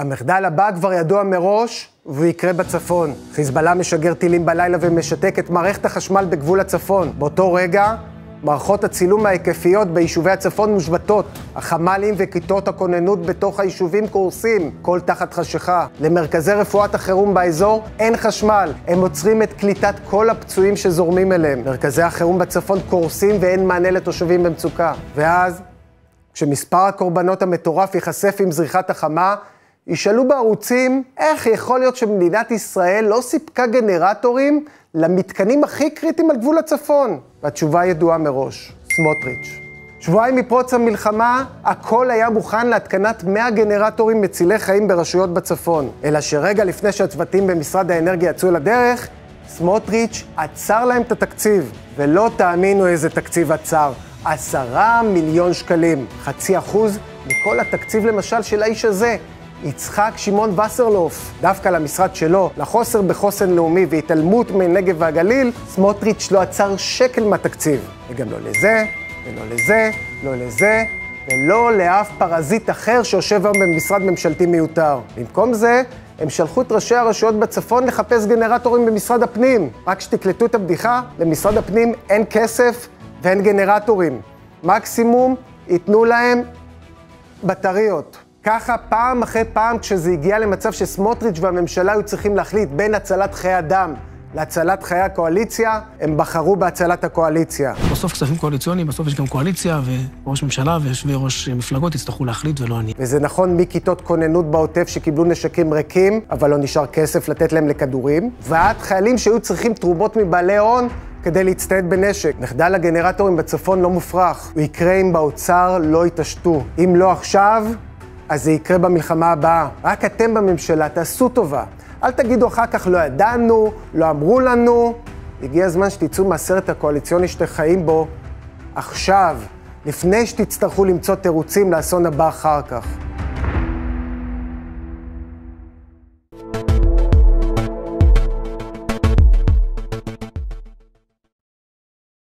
המחדל הבא כבר ידוע מראש, והוא יקרה בצפון. חיזבאללה משגר טילים בלילה ומשתק את מערכת החשמל בגבול הצפון. באותו רגע, מערכות הצילום ההיקפיות ביישובי הצפון מושבתות. החמ"לים וכיתות הכוננות בתוך היישובים קורסים, כל תחת חשיכה. למרכזי רפואת החירום באזור אין חשמל. הם עוצרים את קליטת כל הפצועים שזורמים אליהם. מרכזי החירום בצפון קורסים ואין מענה לתושבים במצוקה. ואז, כשמספר הקורבנות המטורף ייחשף עם זריחת החמה, ישאלו בערוצים איך יכול להיות שמדינת ישראל לא סיפקה גנרטורים למתקנים הכי קריטיים על גבול הצפון? והתשובה ידועה מראש, סמוטריץ'. שבועיים מפרוץ המלחמה, הכל היה מוכן להתקנת 100 גנרטורים מצילי חיים ברשויות בצפון. אלא שרגע לפני שהצוותים במשרד האנרגיה יצאו לדרך, סמוטריץ' עצר להם את התקציב. ולא תאמינו איזה תקציב עצר, עשרה מיליון שקלים. חצי אחוז מכל התקציב למשל של האיש הזה. יצחק שמעון וסרלוף, דווקא למשרד שלו, לחוסר בחוסן לאומי והתעלמות מנגב והגליל, סמוטריץ' לא עצר שקל מהתקציב. וגם לא לזה, ולא לזה, לא לזה, ולא לאף פרזיט אחר שיושב היום במשרד ממשלתי מיותר. במקום זה, הם שלחו את ראשי הרשויות בצפון לחפש גנרטורים במשרד הפנים. רק שתקלטו את הבדיחה, למשרד הפנים אין כסף ואין גנרטורים. מקסימום ייתנו להם בטריות. ככה פעם אחרי פעם כשזה הגיע למצב שסמוטריץ' והממשלה היו צריכים להחליט בין הצלת חיי אדם להצלת חיי הקואליציה, הם בחרו בהצלת הקואליציה. בסוף כספים קואליציוניים, בסוף יש גם קואליציה, וראש ממשלה ויושבי ראש מפלגות יצטרכו להחליט ולא אני. וזה נכון מכיתות כוננות בעוטף שקיבלו נשקים ריקים, אבל לא נשאר כסף לתת להם לכדורים, ועד חיילים שהיו צריכים תרומות מבעלי הון כדי להצטייד בנשק. מחדל הגנרטורים בצפון לא מופרך. הוא יקרה אם באוצר לא יתעשתו. אם לא עכשיו, אז זה יקרה במלחמה הבאה. רק אתם בממשלה, תעשו טובה. אל תגידו אחר כך, לא ידענו, לא אמרו לנו. הגיע הזמן שתצאו מהסרט הקואליציוני שאתם חיים בו עכשיו, לפני שתצטרכו למצוא תירוצים לאסון הבא אחר כך.